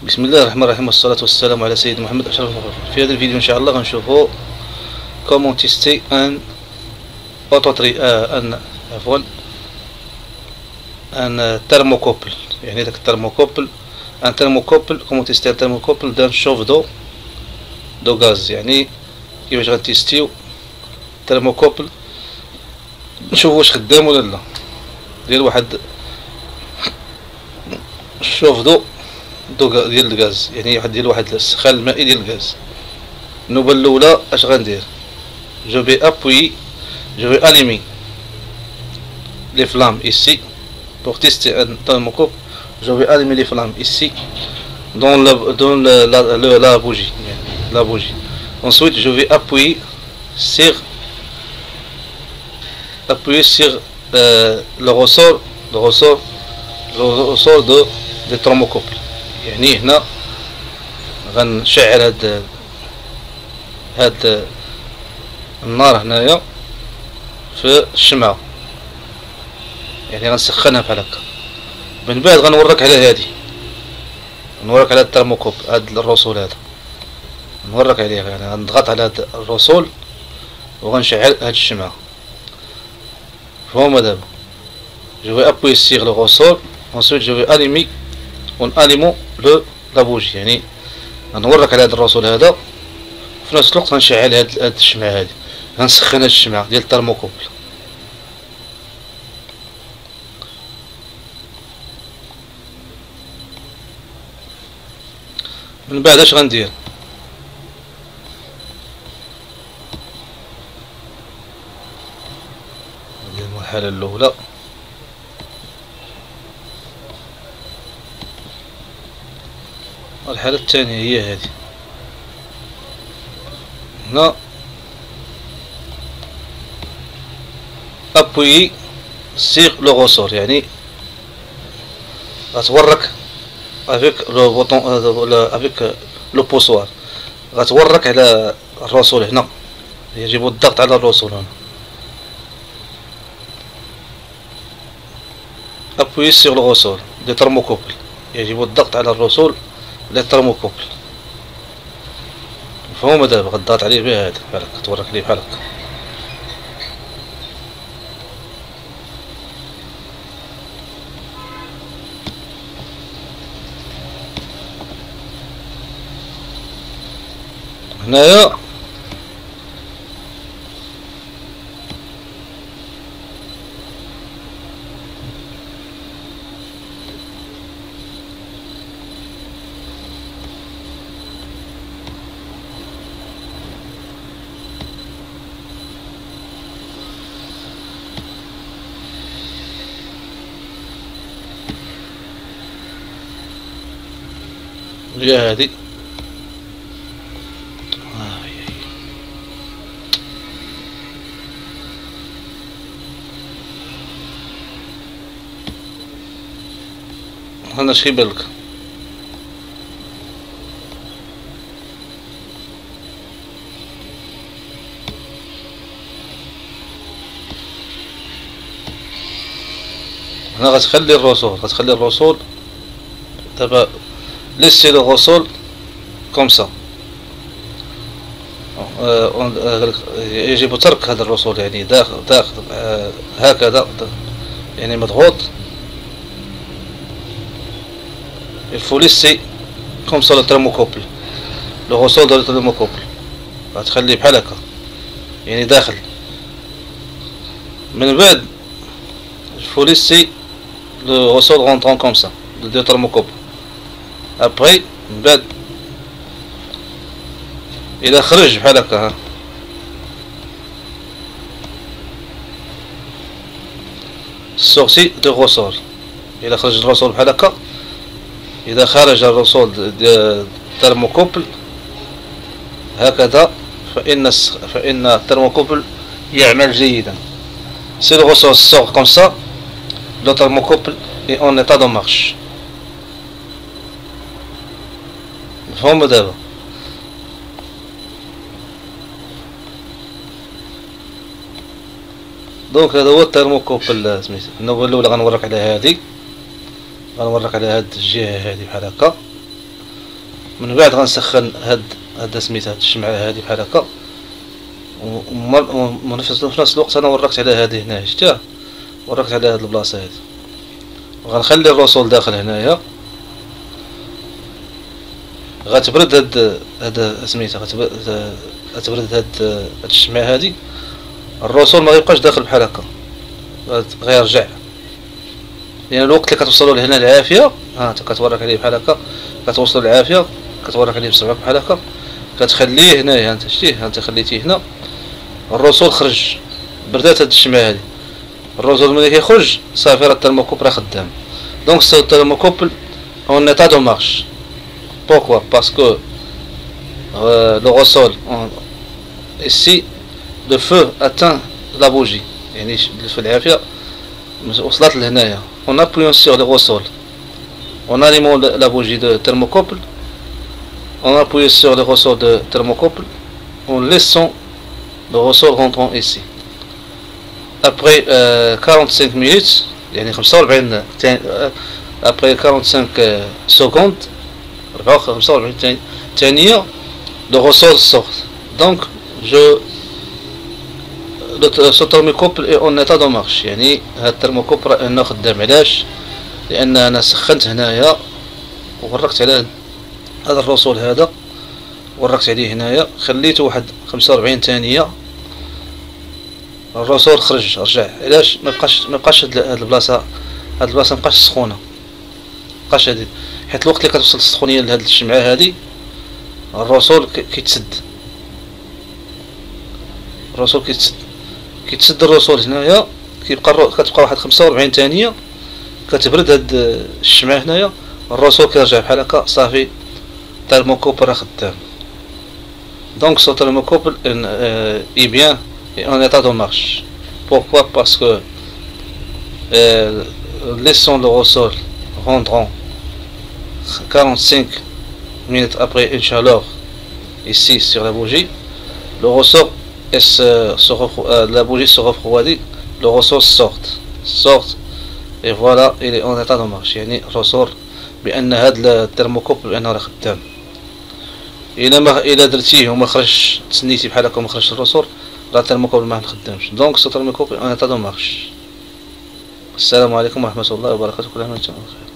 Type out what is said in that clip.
بسم الله الرحمن الرحيم والصلاة والسلام على سيد محمد أشرف المخلوقين. في هذا الفيديو إن شاء الله غنشوفو comment tester un auto tri un عفوا un thermocouple. يعني داك ال thermocouple un thermocouple comment tester un thermocouple d'un chauffe d'eau de gaz. يعني كيفاش غنتيستيو thermocouple نشوفو واش خدام ولا لا. ديال واحد chauffe d'eau. d'eau ديال الغاز يعني واحد ديال واحد السخان المائي ديال الغاز النوبه الاولى اش غندير je vais appuyer je vais allumer les flammes ici pour tester un thermocouple je vais allumer les flammes ici dans la, dans la, la, la, la bougie la bougie ensuite je vais appuyer sur appuyer sur euh, le ressort le ressort le ressort de, de thermocouple يعني هنا غنشعل هاد هاد النار هنايا في الشمعة يعني غنسخنها بحال هكا. من بعد غنورك على هادي. نورك على الترموكوب هاد الرسول هذا. نورك عليه يعني غنضغط على هاد ال ressort وغنشعل هاد الشمعة فهما دابا. je vais appuyer sur le ressort ensuite je vais allumer le la bougie يعني غنورك على هذا ال ressort هذا في نفس الوقت غنشعل هاد الشمعة هادي. غنسخن هاد الشمعة ديال ال thermocouple من بعد اش غندير؟ ندير المرحلة الأولى. الحالة الثانية هي هذه. هنا أبوي سيغ لو غوسور يعني غتورك avec le bouton avec le poussoir. غتورك على ال ressort هنا. يجب الضغط على ال ressort هنا. appuyer sur le ressort du thermocouple. يجب الضغط على ال ressort le thermocouple مفهوم دابا غضغط عليه بها هذا؟ بحال هكا تورك ليه بحال هكا هنايا الجهة هذه هنا شي بالك. هنا غتخلي الرسول غتخلي الرسول دابا laissez le ressort comme ça يجب ترك هذا الرسول يعني داخل داخل هكذا يعني مضغوط il faut laisser comme ça le thermocouple le ressort de le thermocouple غتخليه بحال هكا يعني داخل من بعد il faut laisser le ressort rentrant comme ça le thermocouple أبغي من بعد إلى خرج بحال هكا ال ressort de ressort إلى خرج ال ressort بحال هكا. إذا خرج ال ressort ال thermocouple هكذا فإن فإن ال thermocouple يعمل جيدا. si ressort sort comme ça le thermocouple est en état de marche مفهوم دابا donc هذا هو ال thermocouple سميتو النوبه الاولى غنوريك على هادي غنوريك على هاد الجهة هادي بحال هكا. من بعد غنسخن هاد هاد سميتها هاد الشمعة هادي بحال هكا. وفي نفس الوقت أنا وركت على هادي هنا شتيها وركت على هاد البلاصة هادي غنخلي ال ressort داخل هنايا. غتبرد هاد هاد سميتها غتبرد هاد هاد الشمعة هادي. ال ressort ما يبقاش داخل بحال هكا. غيرجع لأن الوقت اللي كتوصلوا لهنا العافية ها انت كتورك عليه بحال هكا. كتوصل العافية كتورك عليه بصبعك بحال هكا. كتخليه هنايا انت شتيه انت خليتيه هنا. ال ressort خرج بردات هاد الشمعة هادي. ال ressort ملي كيخرج صافي راه ال thermocouple راه خدام. donc ce thermocouple en état de marche. Pourquoi? Parce que euh, le ressort, ici, le feu atteint la bougie. On appuie sur le ressort. On alimente la bougie de thermocouple. On appuie sur le ressort de thermocouple. En laissant le ressort rentrant ici. Après euh, 45 minutes, euh, après 45 secondes, 45 le ressort sort donc je ce thermocouple est en état de marche يعني هاد ال thermocouple راه انه خدام علاش لأن أنا سخنت هنايا ووركت على هذا ال ressort هذا. وركت عليه هنايا. خليته واحد خمسة وربعين ثانية. ال ressort خرج رجع. علاش ما بقاش ما بقاش هاد البلاصة؟ هاد البلاصة مبقاش سخونة. مبقاش هادي. حيت الوقت اللي كتوصل السخونية لهاد الشمعة هادي ال ressort كيتسد. ال ressort كيتسد. كيتسد ال ressort هنايا كيبقى كتبقى واحد خمسة وربعين ثانية كتبرد هاد الشمعة هنايا ال ressort كيرجع بحال هكا صافي. ال thermocouple راه خدام. donc ce thermocouple est bien est en état de marche pourquoi parce que laissons le ressort rentrant 45 minutes après une chaleur ici sur la bougie le ressort et se, se euh, la bougie se refroidit, le ressort sort sort et voilà il est en état de marche. يعني ressort بان هذا ال thermocouple بانه راه خدام الا ما الا درتيه وما خرجش تسنيتي بحال هكا وما خرجش ال ressort راه ال thermocouple ما خدامش donc ce thermocouple en état de marche السلام عليكم ورحمه الله وبركاته كل عام وأنتم بخير